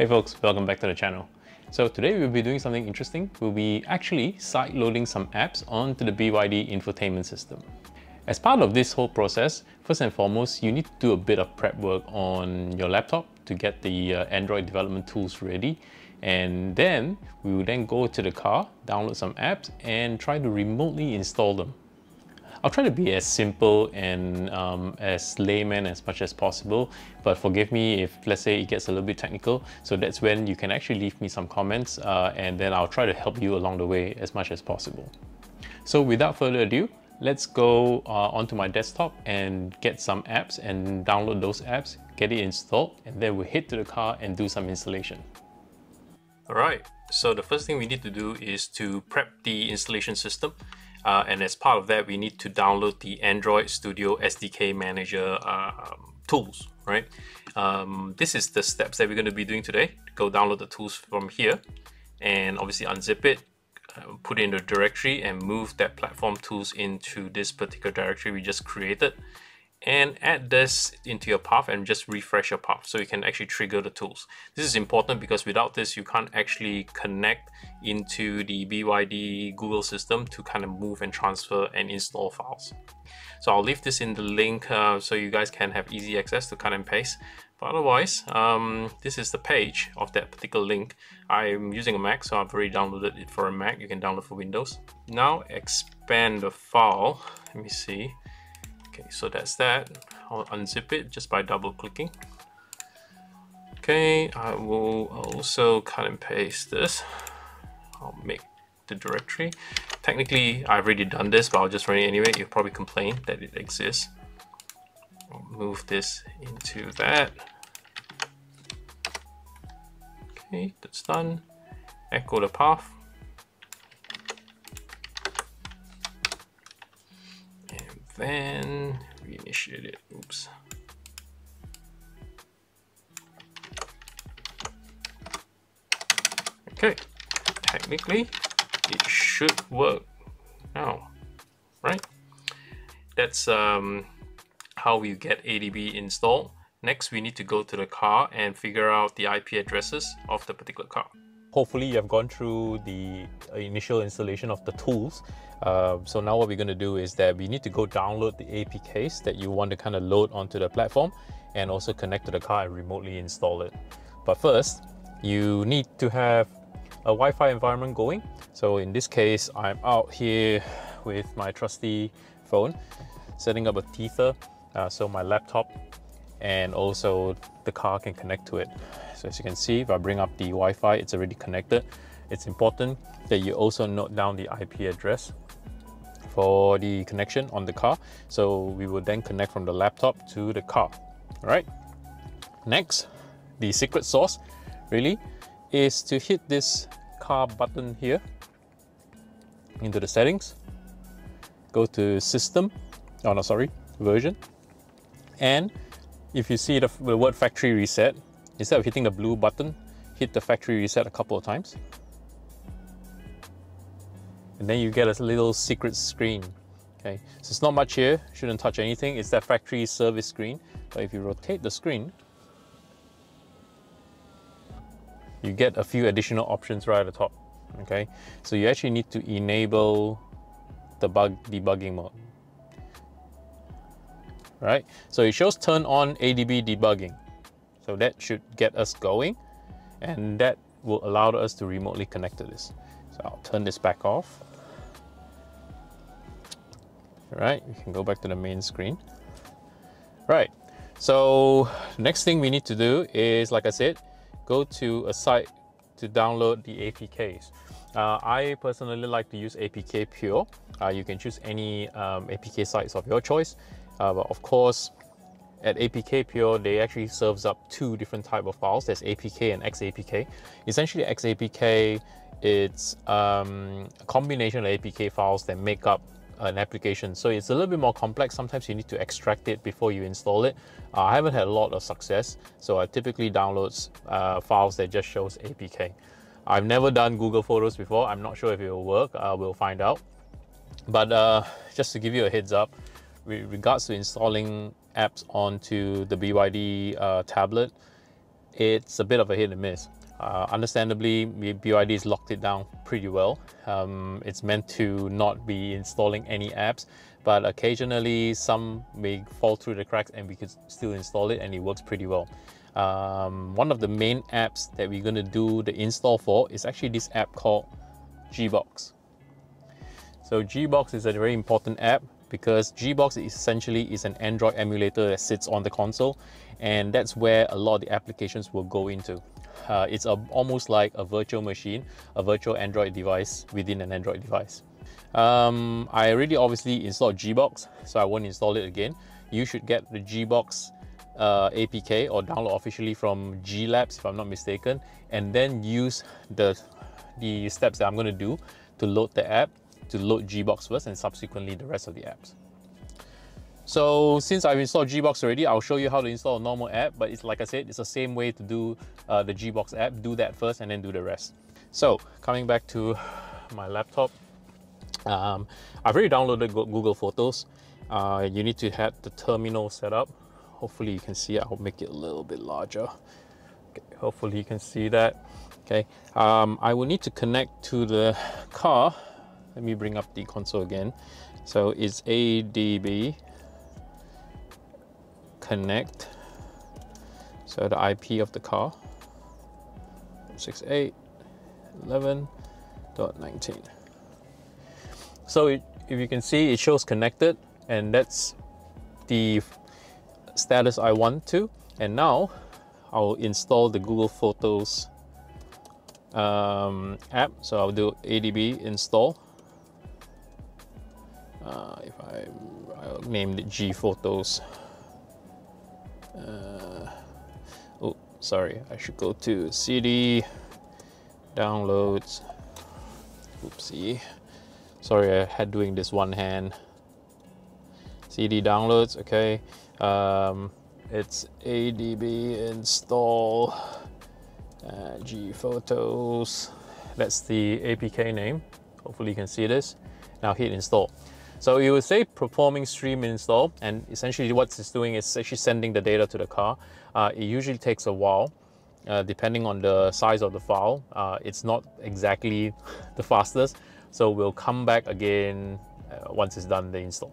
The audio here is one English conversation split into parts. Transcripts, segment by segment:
Hey folks, welcome back to the channel. So today we'll be doing something interesting. We'll be actually side loading some apps onto the BYD infotainment system. As part of this whole process, first and foremost, you need to do a bit of prep work on your laptop to get the uh, Android development tools ready. And then we will then go to the car, download some apps and try to remotely install them. I'll try to be as simple and um, as layman as much as possible, but forgive me if let's say it gets a little bit technical. So that's when you can actually leave me some comments uh, and then I'll try to help you along the way as much as possible. So without further ado, let's go uh, onto my desktop and get some apps and download those apps, get it installed, and then we'll head to the car and do some installation. All right, so the first thing we need to do is to prep the installation system. Uh, and as part of that, we need to download the Android Studio SDK Manager uh, tools, right? Um, this is the steps that we're going to be doing today. Go download the tools from here and obviously unzip it, uh, put it in the directory and move that platform tools into this particular directory we just created and add this into your path and just refresh your path so you can actually trigger the tools. This is important because without this you can't actually connect into the BYD Google system to kind of move and transfer and install files. So I'll leave this in the link uh, so you guys can have easy access to cut and paste. But otherwise, um, this is the page of that particular link. I'm using a Mac, so I've already downloaded it for a Mac. You can download for Windows. Now expand the file. Let me see. Okay, so that's that. I'll unzip it just by double clicking. Okay, I will also cut and paste this. I'll make the directory. Technically, I've already done this, but I'll just run it anyway. You'll probably complain that it exists. I'll move this into that. Okay, that's done. Echo the path. Then reinitiate it. Oops. Okay, technically it should work now, right? That's um, how we get ADB installed. Next, we need to go to the car and figure out the IP addresses of the particular car. Hopefully you have gone through the initial installation of the tools. Uh, so now what we're going to do is that we need to go download the APKs that you want to kind of load onto the platform and also connect to the car and remotely install it. But first, you need to have a Wi-Fi environment going. So in this case, I'm out here with my trusty phone, setting up a tether uh, so my laptop and also the car can connect to it. So as you can see, if I bring up the Wi-Fi, it's already connected. It's important that you also note down the IP address for the connection on the car. So we will then connect from the laptop to the car. All right. Next, the secret sauce really is to hit this car button here into the settings. Go to system, oh no, sorry, version. And if you see the, the word factory reset, instead of hitting the blue button, hit the factory reset a couple of times. And then you get a little secret screen. Okay, so it's not much here, shouldn't touch anything. It's that factory service screen. But if you rotate the screen, you get a few additional options right at the top. Okay, so you actually need to enable the bug debugging mode right? So it shows turn on ADB debugging. So that should get us going and that will allow us to remotely connect to this. So I'll turn this back off. All right, you can go back to the main screen. Right, so next thing we need to do is, like I said, go to a site to download the APKs. Uh, I personally like to use APK Pure. Uh, you can choose any um, APK sites of your choice. Uh, but of course, at APK Pure, they actually serves up two different type of files. There's APK and XAPK. Essentially, XAPK, it's um, a combination of APK files that make up an application. So it's a little bit more complex. Sometimes you need to extract it before you install it. Uh, I haven't had a lot of success, so I typically download uh, files that just shows APK. I've never done Google Photos before. I'm not sure if it will work. Uh, we'll find out. But uh, just to give you a heads up, with regards to installing apps onto the BYD uh, tablet, it's a bit of a hit and miss. Uh, understandably, BYD has locked it down pretty well. Um, it's meant to not be installing any apps, but occasionally some may fall through the cracks and we could still install it and it works pretty well. Um, one of the main apps that we're going to do the install for is actually this app called Gbox. So Gbox is a very important app because Gbox essentially is an Android emulator that sits on the console and that's where a lot of the applications will go into. Uh, it's a, almost like a virtual machine, a virtual Android device within an Android device. Um, I already obviously installed Gbox, so I won't install it again. You should get the Gbox uh, APK or download officially from G Labs, if I'm not mistaken, and then use the, the steps that I'm going to do to load the app to load Gbox first and subsequently the rest of the apps. So since I've installed Gbox already, I'll show you how to install a normal app, but it's like I said, it's the same way to do uh, the Gbox app. Do that first and then do the rest. So coming back to my laptop, um, I've already downloaded Google Photos. Uh, you need to have the terminal set up. Hopefully you can see it. I'll make it a little bit larger. Okay, hopefully you can see that. Okay, um, I will need to connect to the car let me bring up the console again. So it's ADB connect. So the IP of the car 68.11.19. So it, if you can see, it shows connected and that's the status I want to. And now I'll install the Google Photos um, app. So I'll do ADB install uh, if I I'll name it G Photos. Uh, oh, sorry, I should go to CD downloads. Oopsie. Sorry, I had doing this one hand. CD downloads, okay. Um, it's ADB install uh, G Photos. That's the APK name. Hopefully you can see this. Now hit install. So you would say performing stream install, and essentially what it's doing is actually sending the data to the car. Uh, it usually takes a while, uh, depending on the size of the file. Uh, it's not exactly the fastest, so we'll come back again uh, once it's done the install.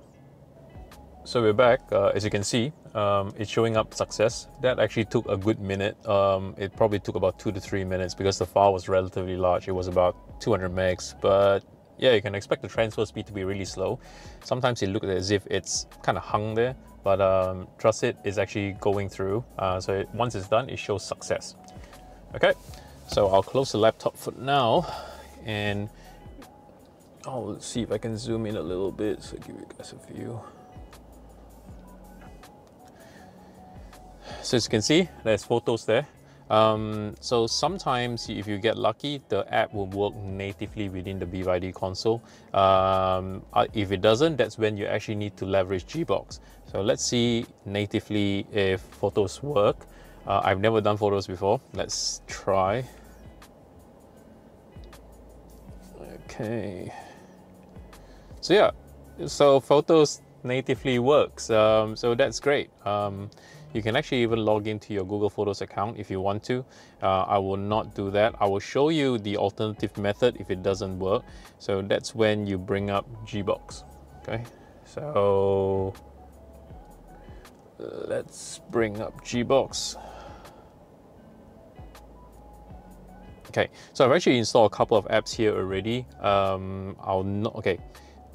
So we're back, uh, as you can see, um, it's showing up success. That actually took a good minute. Um, it probably took about two to three minutes because the file was relatively large. It was about 200 megs, but yeah, you can expect the transfer speed to be really slow. Sometimes it looks as if it's kind of hung there, but um, trust it's actually going through. Uh, so it, once it's done, it shows success. Okay, so I'll close the laptop for now and I'll see if I can zoom in a little bit so give you guys a view. So as you can see, there's photos there. Um, so sometimes if you get lucky, the app will work natively within the BYD console. Um, uh, if it doesn't, that's when you actually need to leverage Gbox. So let's see natively if photos work. Uh, I've never done photos before. Let's try. Okay. So yeah, so photos natively works. Um, so that's great. Um, you can actually even log into your Google Photos account if you want to. Uh, I will not do that. I will show you the alternative method if it doesn't work. So that's when you bring up Gbox. Okay, so let's bring up Gbox. Okay, so I've actually installed a couple of apps here already. Um, I'll not, okay,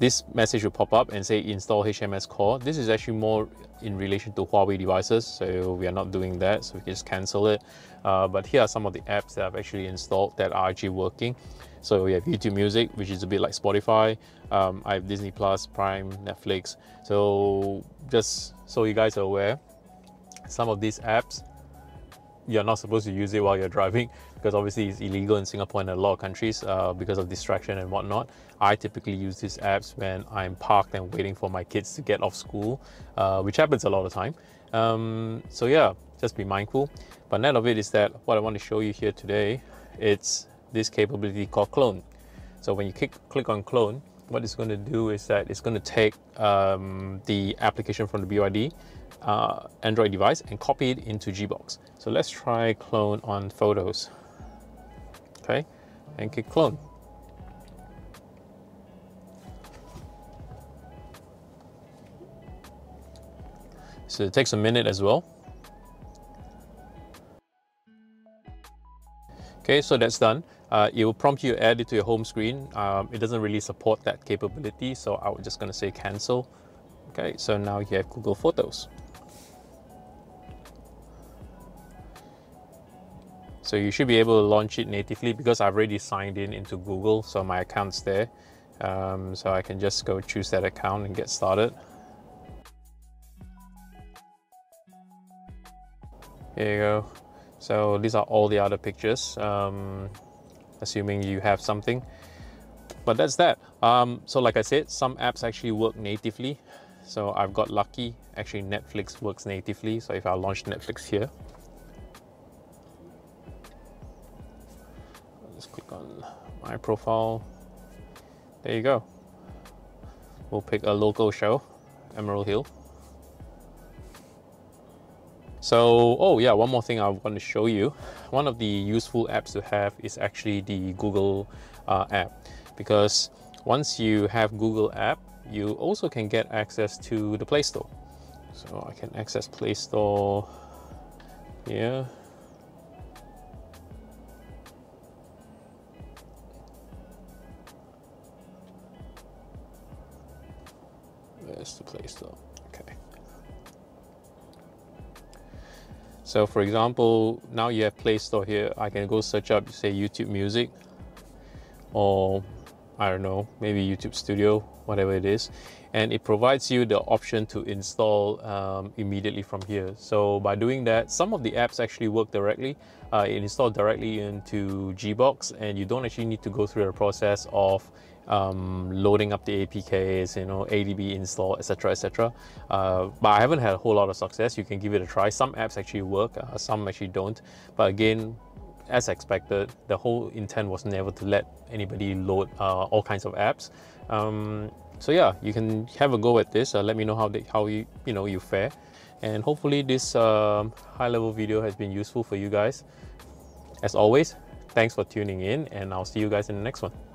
this message will pop up and say install HMS core. This is actually more in relation to Huawei devices, so we are not doing that, so we can just cancel it. Uh, but here are some of the apps that I've actually installed that are actually working. So we have YouTube Music, which is a bit like Spotify. Um, I have Disney Plus, Prime, Netflix. So just so you guys are aware, some of these apps you're not supposed to use it while you're driving because obviously it's illegal in Singapore and a lot of countries uh, because of distraction and whatnot. I typically use these apps when I'm parked and waiting for my kids to get off school, uh, which happens a lot of time. Um, so yeah, just be mindful. But net of it is that what I want to show you here today, it's this capability called clone. So when you click, click on clone, what it's going to do is that it's going to take um, the application from the BYD uh, Android device and copy it into Gbox. So let's try clone on photos. Okay, and click clone. So it takes a minute as well. Okay, so that's done. Uh, it will prompt you to add it to your home screen. Um, it doesn't really support that capability, so I was just gonna say cancel. Okay, so now you have Google Photos. So you should be able to launch it natively because I've already signed in into Google, so my account's there. Um, so I can just go choose that account and get started. Here you go. So these are all the other pictures, um, assuming you have something. But that's that. Um, so like I said, some apps actually work natively. So I've got lucky. Actually, Netflix works natively. So if I launch Netflix here, just click on my profile. There you go. We'll pick a local show, Emerald Hill. So, oh yeah, one more thing I want to show you. One of the useful apps to have is actually the Google uh, app because once you have Google app, you also can get access to the Play Store. So I can access Play Store here. There's the Play Store. So for example, now you have Play Store here. I can go search up, say YouTube Music, or I don't know, maybe YouTube Studio, whatever it is. And it provides you the option to install um, immediately from here. So by doing that, some of the apps actually work directly. Uh, it installs directly into Gbox and you don't actually need to go through the process of um, loading up the APKs, you know, ADB install, etc., etc. Uh, but I haven't had a whole lot of success. You can give it a try. Some apps actually work, uh, some actually don't. But again, as expected, the whole intent was never to let anybody load uh, all kinds of apps. Um, so yeah, you can have a go at this. Uh, let me know how they, how you you know you fare, and hopefully this um, high-level video has been useful for you guys. As always, thanks for tuning in, and I'll see you guys in the next one.